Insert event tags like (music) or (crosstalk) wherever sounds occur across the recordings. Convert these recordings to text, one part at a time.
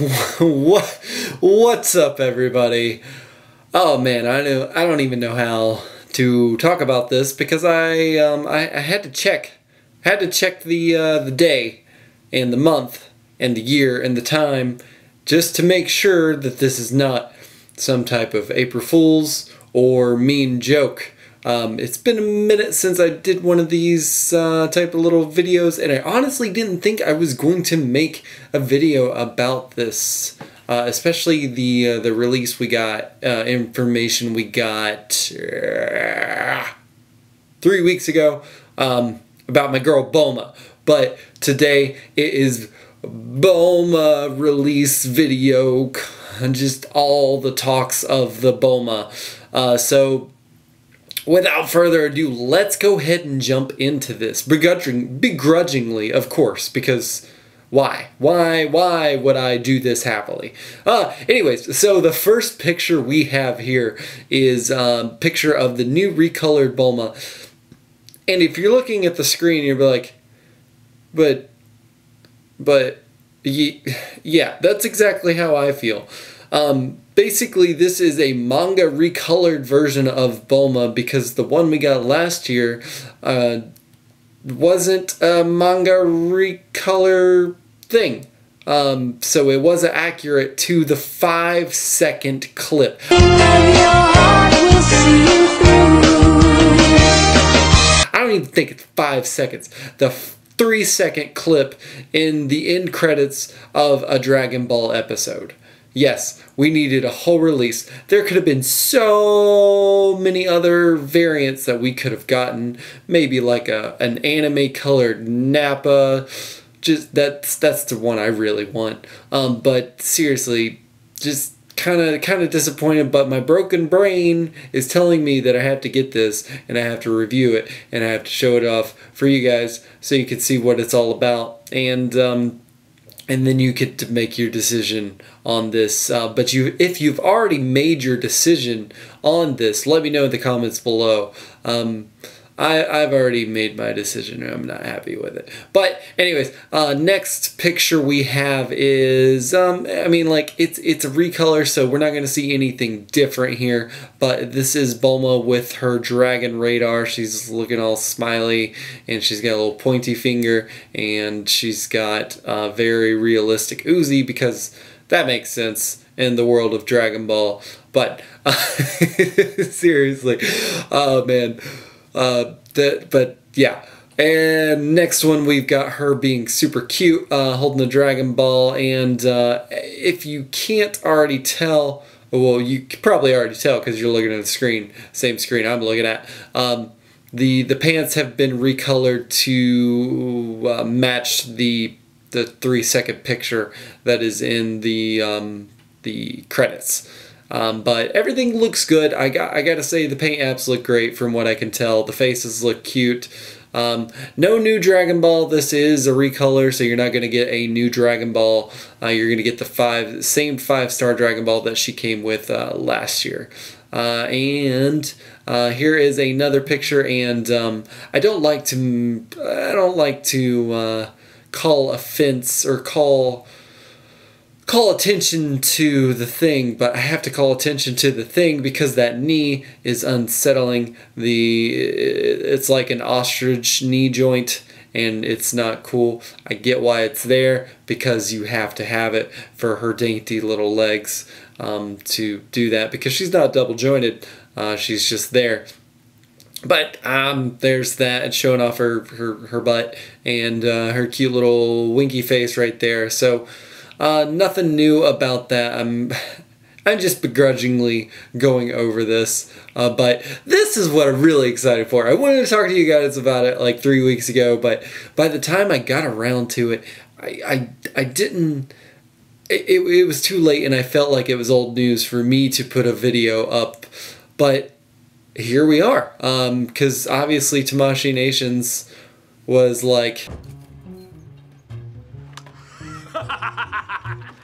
(laughs) what what's up everybody? Oh man i know i don't even know how to talk about this because i um, I, I, had to check had to check the uh, the day and the month and the year and the time just to make sure that this is not some type of april fools or mean joke um, it's been a minute since I did one of these uh, type of little videos, and I honestly didn't think I was going to make a video about this, uh, especially the uh, the release we got, uh, information we got uh, three weeks ago um, about my girl Bulma. But today it is Bulma release video, and (laughs) just all the talks of the Bulma. Uh, so without further ado, let's go ahead and jump into this. Begrudging, begrudgingly, of course, because why? Why? Why would I do this happily? Uh, anyways, so the first picture we have here is um, picture of the new recolored Bulma. And if you're looking at the screen, you'll be like, but, but, (sighs) yeah, that's exactly how I feel. Um, basically this is a manga recolored version of Bulma because the one we got last year uh, wasn't a manga recolor thing. Um, so it wasn't accurate to the five second clip. I don't even think it's five seconds. The three second clip in the end credits of a Dragon Ball episode. Yes, we needed a whole release. There could have been so many other variants that we could have gotten. Maybe like a an anime colored Nappa. Just that's that's the one I really want. Um, but seriously, just kind of kind of disappointed. But my broken brain is telling me that I have to get this and I have to review it and I have to show it off for you guys so you can see what it's all about. And um, and then you get to make your decision on this. Uh, but you, if you've already made your decision on this, let me know in the comments below. Um, I, I've already made my decision and I'm not happy with it. But anyways, uh, next picture we have is, um, I mean, like, it's it's a recolor, so we're not going to see anything different here. But this is Bulma with her dragon radar. She's looking all smiley, and she's got a little pointy finger, and she's got a very realistic Uzi because that makes sense in the world of Dragon Ball. But uh, (laughs) seriously, oh man. Uh, that, but yeah. And next one, we've got her being super cute, uh, holding a Dragon Ball. And uh, if you can't already tell, well, you probably already tell because you're looking at the screen, same screen I'm looking at. Um, the the pants have been recolored to uh, match the the three second picture that is in the um, the credits. Um, but everything looks good. I got I gotta say the paint apps look great from what I can tell. The faces look cute. Um, no new Dragon Ball. This is a recolor, so you're not going to get a new Dragon Ball. Uh, you're going to get the five same five star Dragon Ball that she came with uh, last year. Uh, and uh, here is another picture. And um, I don't like to I don't like to uh, call offense or call call attention to the thing, but I have to call attention to the thing because that knee is unsettling. The it's like an ostrich knee joint and it's not cool. I get why it's there because you have to have it for her dainty little legs um, to do that because she's not double jointed. Uh, she's just there. But um, there's that showing off her, her, her butt and uh, her cute little winky face right there. So uh, nothing new about that. I'm, (laughs) I'm just begrudgingly going over this. Uh, but this is what I'm really excited for. I wanted to talk to you guys about it like three weeks ago, but by the time I got around to it, I, I, I didn't. It, it, was too late, and I felt like it was old news for me to put a video up. But here we are. Because um, obviously, Tamashii Nations was like. (laughs)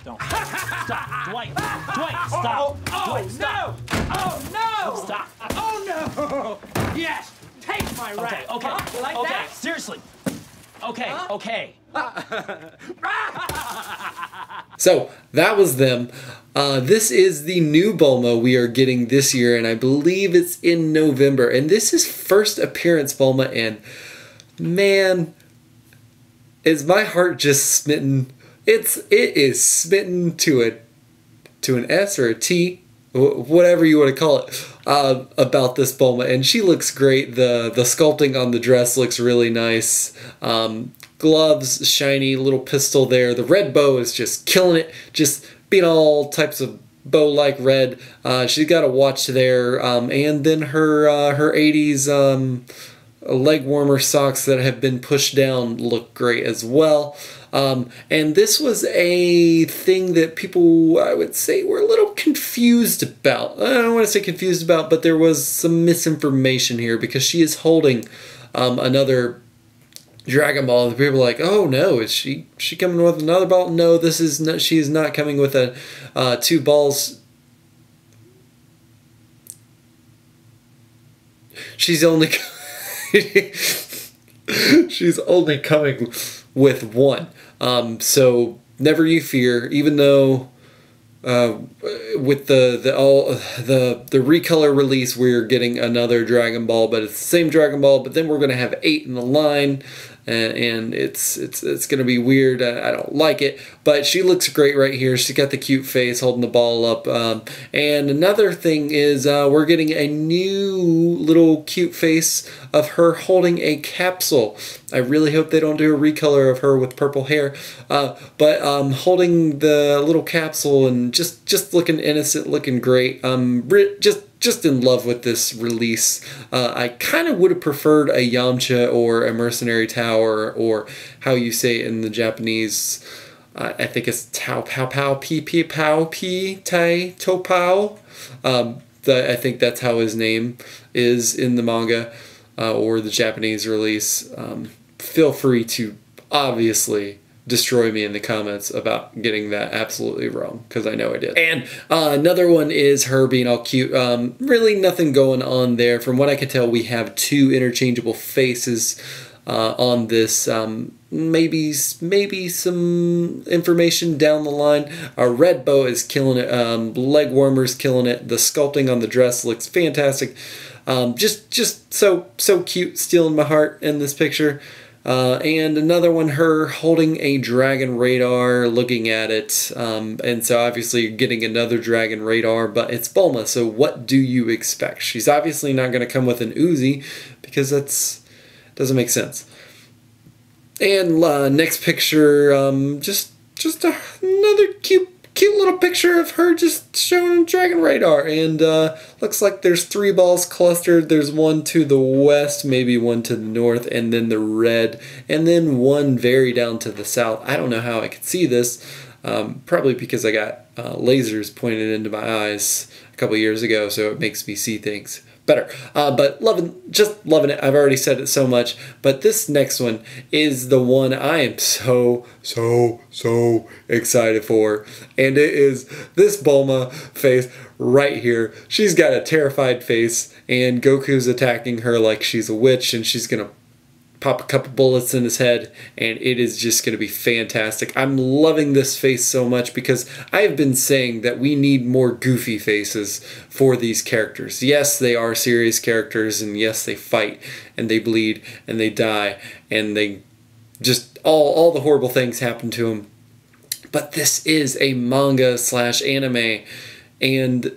Don't. Stop. Dwight. Dwight, (laughs) stop. Oh, oh, Dwight, stop. no. Oh, no. Stop. Oh, no. (laughs) Yes. Take my rat. Okay, okay. Huh? You like okay, that? seriously. Okay, Huh? okay. (laughs) So that was them. Uh, this is the new Bulma we are getting this year, and I believe it's in November. And this is first appearance Bulma, and man, is my heart just smitten? It's it is smitten to a to an S or a T, whatever you want to call it, uh, about this Bulma, and she looks great. the The sculpting on the dress looks really nice. Um, gloves, shiny little pistol there. The red bow is just killing it, just being all types of bow like red. Uh, she's got a watch there, um, and then her uh, her 80s um, leg warmer socks that have been pushed down look great as well. Um, and this was a thing that people, I would say, were a little confused about. I don't want to say confused about, but there was some misinformation here because she is holding um, another Dragon Ball, and people are like, "Oh no, is she she coming with another ball?" No, this is not. She is not coming with a uh, two balls. She's only (laughs) (laughs) she's only coming with one. Um, so never you fear. Even though uh, with the the all the the recolor release, we're getting another Dragon Ball, but it's the same Dragon Ball. But then we're gonna have eight in the line and, and it's it's it's gonna be weird. I, I, don't like it, but she looks great right here. She's got the cute face, holding the ball up. Um, and another thing is uh, we're getting a new little cute face of her holding a capsule. I really hope they don't do a recolor of her with purple hair, uh, but um, holding the little capsule and just just looking innocent, looking great. Um, just just in love with this release. Uh, I kind of would have preferred a Yamcha or a Mercenary Tao or how you say it in the Japanese. Uh, I think it's Tao Pao Pao Pi Pi Pao Pi Tai To Pao. Um, the, I think that's how his name is in the manga uh, or the Japanese release. Um, feel free to obviously destroy me in the comments about getting that absolutely wrong because I know I did. And uh, another one is her being all cute. Um, really nothing going on there. From what I can tell, we have two interchangeable faces uh, on this. Um, maybe maybe some information down the line. Our red bow is killing it. Um, leg warmers killing it. The sculpting on the dress looks fantastic. Um, just just so so cute, stealing my heart in this picture. Uh, and another one, her holding a dragon radar, looking at it. Um, and so obviously you're getting another dragon radar, but it's Bulma, so what do you expect? She's obviously not going to come with an Uzi because that's doesn't make sense. And uh, next picture, um, just just a, another cute cute little picture of her just showing Dragon Radar. And uh, looks like there's three balls clustered. There's one to the west, maybe one to the north, and then the red, and then one very down to the south. I don't know how I could see this. Um, probably because I got uh, lasers pointed into my eyes a couple years ago, so it makes me see things better. Uh, but loving, just loving it. I've already said it so much. But this next one is the one I am so, so, so excited for. And it is this Bulma face right here. She's got a terrified face, and Goku's attacking her like she's a witch, and she's going to pop a couple bullets in his head, and it is just going to be fantastic. I'm loving this face so much because I have been saying that we need more goofy faces for these characters. Yes, they are serious characters, and yes, they fight, and they bleed, and they die, and they just all all the horrible things happen to them. But this is a manga slash anime, and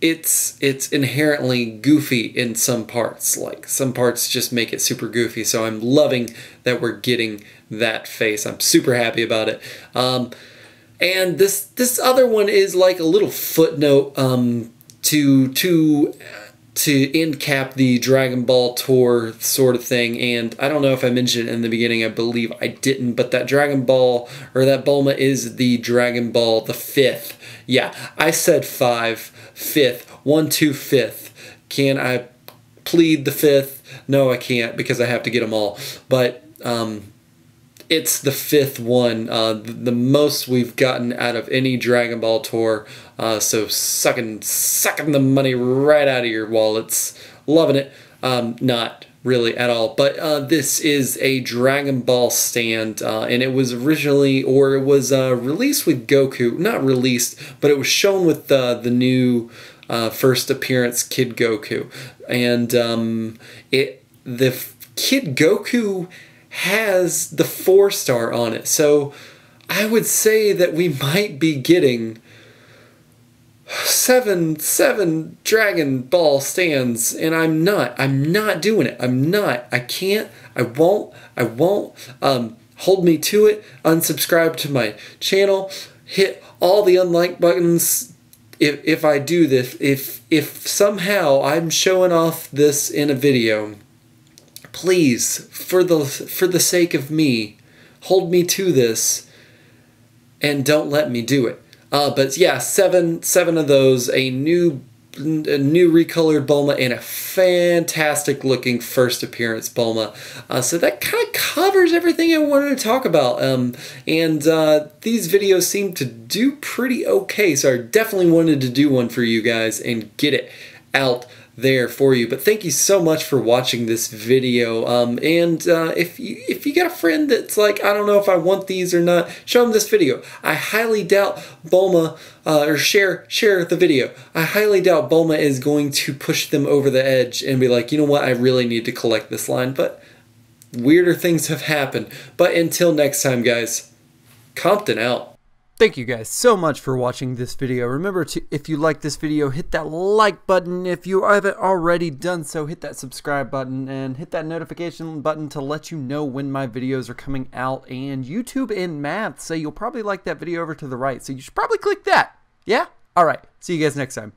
it's it's inherently goofy in some parts. Like some parts just make it super goofy. So I'm loving that we're getting that face. I'm super happy about it. Um, and this this other one is like a little footnote um, to to to end cap the Dragon Ball tour sort of thing. And I don't know if I mentioned it in the beginning. I believe I didn't. But that Dragon Ball or that Bulma is the Dragon Ball the fifth. Yeah, I said five fifth, one, two, fifth. Can I plead the fifth? No, I can't because I have to get them all. But um, it's the fifth one, uh, the most we've gotten out of any Dragon Ball tour. Uh, so sucking, sucking the money right out of your wallets, loving it. Um, not really at all. But uh, this is a Dragon Ball stand, uh, and it was originally, or it was uh, released with Goku. Not released, but it was shown with uh, the new uh, first appearance Kid Goku, and um, it the Kid Goku has the four star on it. So I would say that we might be getting seven seven dragon ball stands and i'm not i'm not doing it. I'm not. I can't i won't i won't um, hold me to it. Unsubscribe to my channel. Hit all the unlike buttons. If, if i do this if if somehow i'm showing off this in a video please for the for the sake of me hold me to this and don't let me do it uh, but yeah, seven seven of those, a new a new recolored Bulma and a fantastic looking first appearance Bulma. Uh, so that kind of covers everything I wanted to talk about. Um, and uh, these videos seem to do pretty okay, so I definitely wanted to do one for you guys and get it out there for you. But thank you so much for watching this video. Um, and uh, if you if you got a friend that's like, I don't know if I want these or not, show them this video. I highly doubt Bulma uh, or share share the video. I highly doubt Bulma is going to push them over the edge and be like, you know what, I really need to collect this line. But weirder things have happened. But until next time, guys, Compton out. Thank you guys so much for watching this video. Remember to, if you like this video, hit that like button. If you haven't already done so, hit that subscribe button and hit that notification button to let you know when my videos are coming out. And YouTube and math say you'll probably like that video over to the right, so you should probably click that. Yeah? Alright, see you guys next time.